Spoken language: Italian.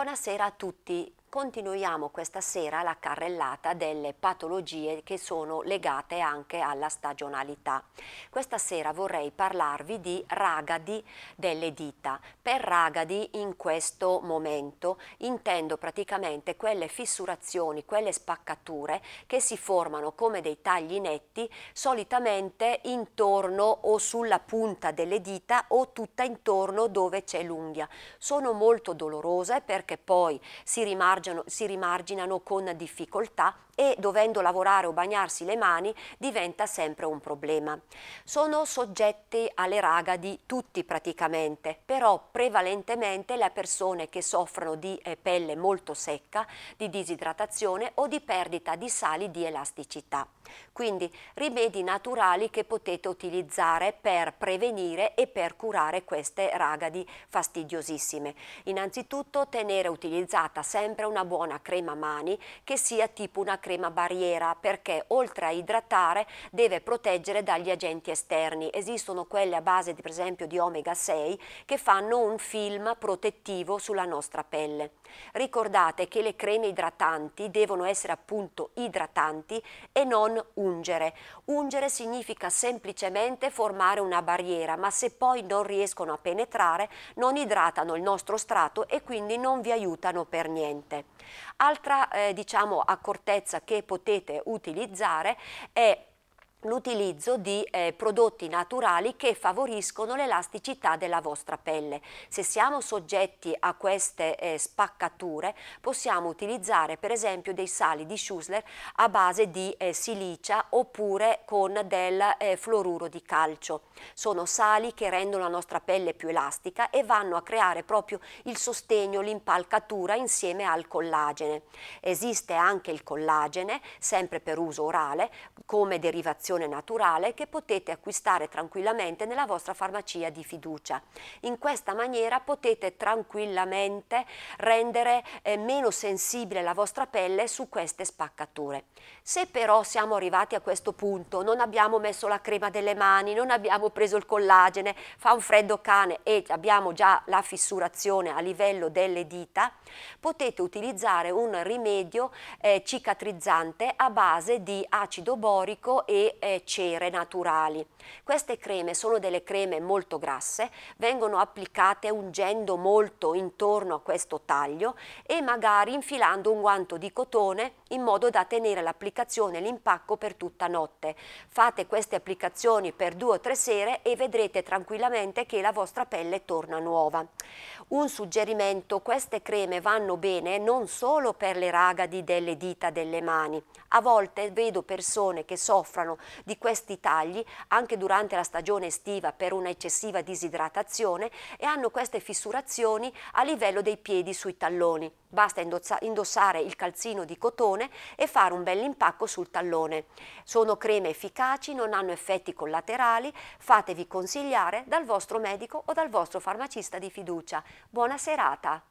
Buonasera a tutti. Continuiamo questa sera la carrellata delle patologie che sono legate anche alla stagionalità. Questa sera vorrei parlarvi di ragadi delle dita. Per ragadi in questo momento intendo praticamente quelle fissurazioni, quelle spaccature che si formano come dei tagli netti solitamente intorno o sulla punta delle dita o tutta intorno dove c'è l'unghia. Sono molto dolorose perché poi si rimarginano si rimarginano con difficoltà e dovendo lavorare o bagnarsi le mani diventa sempre un problema. Sono soggetti alle ragadi tutti praticamente, però prevalentemente le persone che soffrono di eh, pelle molto secca, di disidratazione o di perdita di sali di elasticità. Quindi rimedi naturali che potete utilizzare per prevenire e per curare queste ragadi fastidiosissime. Innanzitutto tenere utilizzata sempre una buona crema mani che sia tipo una crema crema barriera perché oltre a idratare deve proteggere dagli agenti esterni. Esistono quelle a base di, per esempio di omega 6 che fanno un film protettivo sulla nostra pelle. Ricordate che le creme idratanti devono essere appunto idratanti e non ungere. Ungere significa semplicemente formare una barriera, ma se poi non riescono a penetrare non idratano il nostro strato e quindi non vi aiutano per niente. Altra eh, diciamo accortezza che potete utilizzare è l'utilizzo di eh, prodotti naturali che favoriscono l'elasticità della vostra pelle. Se siamo soggetti a queste eh, spaccature possiamo utilizzare per esempio dei sali di Schussler a base di eh, silicia oppure con del eh, fluoruro di calcio. Sono sali che rendono la nostra pelle più elastica e vanno a creare proprio il sostegno, l'impalcatura insieme al collagene. Esiste anche il collagene, sempre per uso orale, come derivazione confezione naturale che potete acquistare tranquillamente nella vostra farmacia di fiducia. In questa maniera potete tranquillamente rendere eh, meno sensibile la vostra pelle su queste spaccature. Se però siamo arrivati a questo punto, non abbiamo messo la crema delle mani, non abbiamo preso il collagene, fa un freddo cane e abbiamo già la fissurazione a livello delle dita, potete utilizzare un rimedio eh, cicatrizzante a base di acido borico e eh, cere naturali. Queste creme sono delle creme molto grasse, vengono applicate ungendo molto intorno a questo taglio e magari infilando un guanto di cotone in modo da tenere l'applicazione e l'impacco per tutta notte. Fate queste applicazioni per due o tre sere e vedrete tranquillamente che la vostra pelle torna nuova. Un suggerimento, queste creme vanno bene non solo per le ragadi delle dita delle mani, a volte vedo persone che soffrano di questi tagli anche durante la stagione estiva per una eccessiva disidratazione e hanno queste fissurazioni a livello dei piedi sui talloni. Basta indossare il calzino di cotone e fare un bel impacco sul tallone. Sono creme efficaci, non hanno effetti collaterali, fatevi consigliare dal vostro medico o dal vostro farmacista di fiducia. Buona serata!